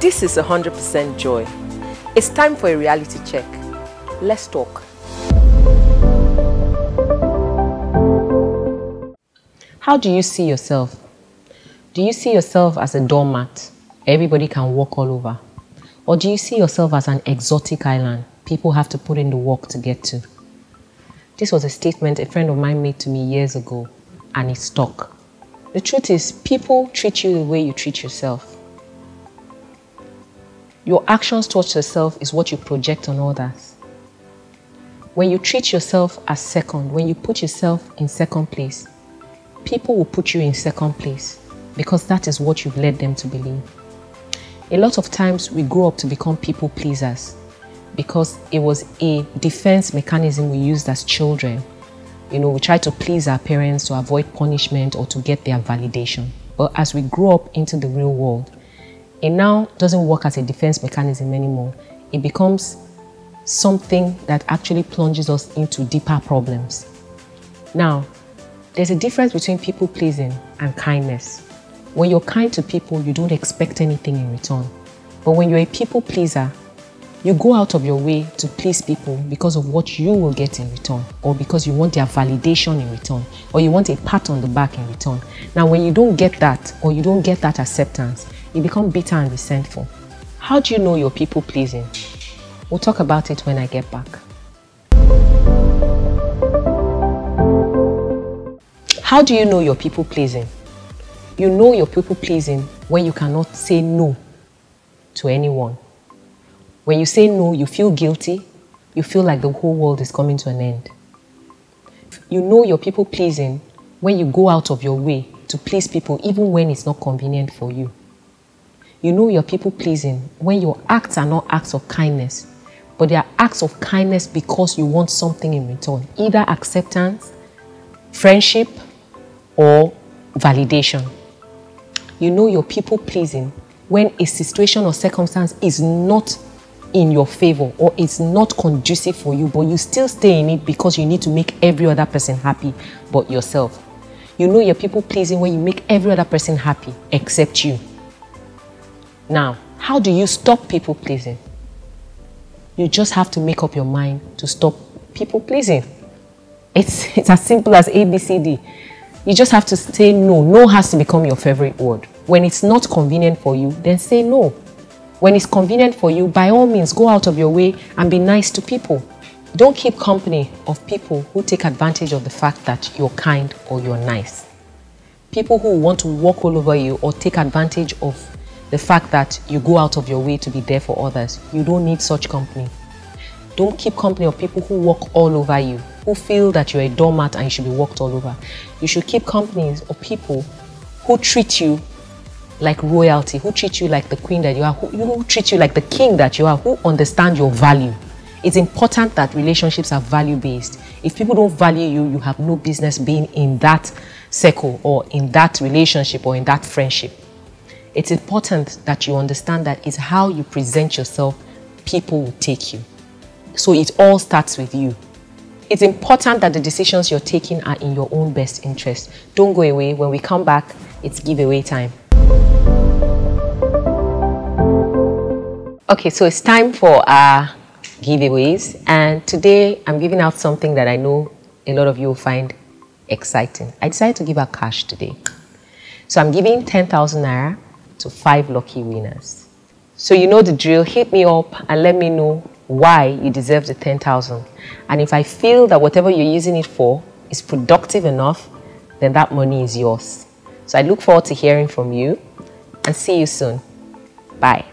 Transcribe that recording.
This is 100% joy. It's time for a reality check. Let's talk. How do you see yourself? Do you see yourself as a doormat? Everybody can walk all over. Or do you see yourself as an exotic island? People have to put in the work to get to. This was a statement a friend of mine made to me years ago, and it stuck. The truth is, people treat you the way you treat yourself. Your actions towards yourself is what you project on others. When you treat yourself as second, when you put yourself in second place, people will put you in second place because that is what you've led them to believe. A lot of times we grow up to become people pleasers because it was a defense mechanism we used as children. You know, we try to please our parents to avoid punishment or to get their validation. But as we grow up into the real world, it now doesn't work as a defense mechanism anymore. It becomes something that actually plunges us into deeper problems. Now, there's a difference between people pleasing and kindness. When you're kind to people, you don't expect anything in return. But when you're a people pleaser, you go out of your way to please people because of what you will get in return, or because you want their validation in return, or you want a pat on the back in return. Now, when you don't get that, or you don't get that acceptance, you become bitter and resentful. How do you know you're people pleasing? We'll talk about it when I get back. How do you know you're people pleasing? You know you're people pleasing when you cannot say no to anyone. When you say no, you feel guilty. You feel like the whole world is coming to an end. You know you're people pleasing when you go out of your way to please people even when it's not convenient for you. You know you're people pleasing when your acts are not acts of kindness, but they are acts of kindness because you want something in return, either acceptance, friendship, or validation. You know you're people pleasing when a situation or circumstance is not in your favor or it's not conducive for you, but you still stay in it because you need to make every other person happy but yourself. You know you're people pleasing when you make every other person happy except you. Now, how do you stop people pleasing? You just have to make up your mind to stop people pleasing. It's, it's as simple as ABCD. You just have to say no. No has to become your favorite word. When it's not convenient for you, then say no. When it's convenient for you, by all means, go out of your way and be nice to people. Don't keep company of people who take advantage of the fact that you're kind or you're nice. People who want to walk all over you or take advantage of the fact that you go out of your way to be there for others. You don't need such company. Don't keep company of people who walk all over you, who feel that you're a doormat and you should be walked all over. You should keep companies of people who treat you like royalty, who treat you like the queen that you are, who, who treat you like the king that you are, who understand your value. It's important that relationships are value based. If people don't value you, you have no business being in that circle or in that relationship or in that friendship. It's important that you understand that it's how you present yourself, people will take you. So it all starts with you. It's important that the decisions you're taking are in your own best interest. Don't go away. When we come back, it's giveaway time. Okay, so it's time for our giveaways. And today I'm giving out something that I know a lot of you will find exciting. I decided to give out cash today. So I'm giving 10,000 Naira to five lucky winners. So you know the drill. Hit me up and let me know why you deserve the 10,000. And if I feel that whatever you're using it for is productive enough, then that money is yours. So I look forward to hearing from you and see you soon. Bye.